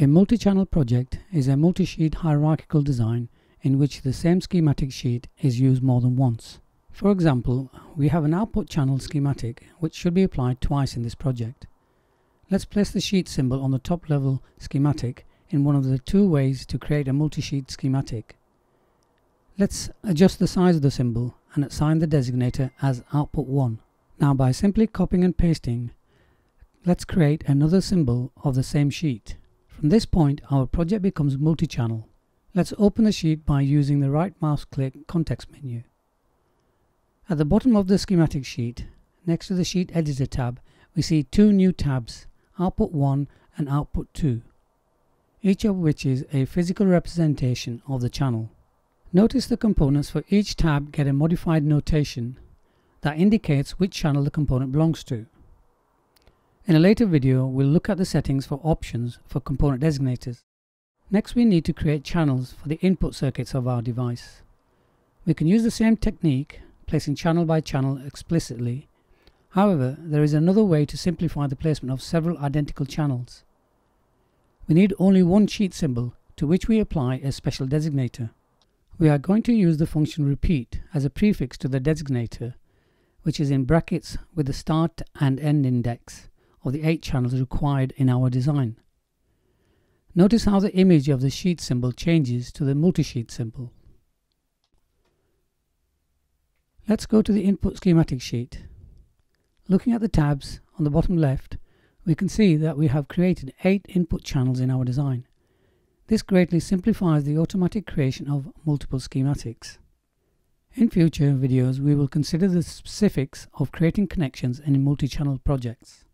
A multi-channel project is a multi-sheet hierarchical design in which the same schematic sheet is used more than once. For example, we have an output channel schematic which should be applied twice in this project. Let's place the sheet symbol on the top level schematic in one of the two ways to create a multi-sheet schematic. Let's adjust the size of the symbol and assign the designator as output 1. Now by simply copying and pasting, let's create another symbol of the same sheet. From this point, our project becomes multi-channel. Let's open the sheet by using the right mouse click context menu. At the bottom of the schematic sheet, next to the Sheet Editor tab, we see two new tabs, Output 1 and Output 2, each of which is a physical representation of the channel. Notice the components for each tab get a modified notation that indicates which channel the component belongs to. In a later video, we'll look at the settings for options for component designators. Next, we need to create channels for the input circuits of our device. We can use the same technique, placing channel by channel explicitly. However, there is another way to simplify the placement of several identical channels. We need only one sheet symbol, to which we apply a special designator. We are going to use the function repeat as a prefix to the designator, which is in brackets with the start and end index of the 8 channels required in our design. Notice how the image of the sheet symbol changes to the multi-sheet symbol. Let's go to the input schematic sheet. Looking at the tabs on the bottom left, we can see that we have created 8 input channels in our design. This greatly simplifies the automatic creation of multiple schematics. In future videos we will consider the specifics of creating connections in multi-channel projects.